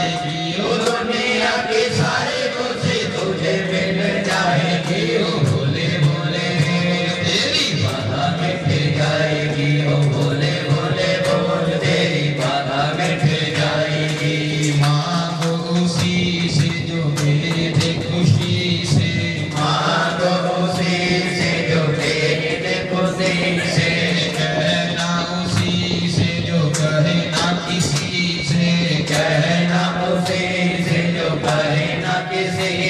Thank you. Amen.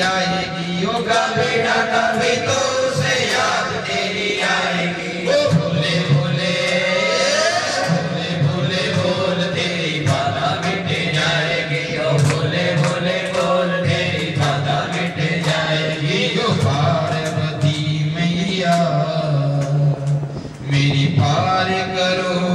आएगी। योगा बेटा कभी तो याद तेरी आएगी। भूले भूले भूले भूले, बोल तेरी बाधा जाएगी। ओ, भूले भूले, बोल तेरी बाधा जाएगी। पार्वती मैया, मेरी पार करो।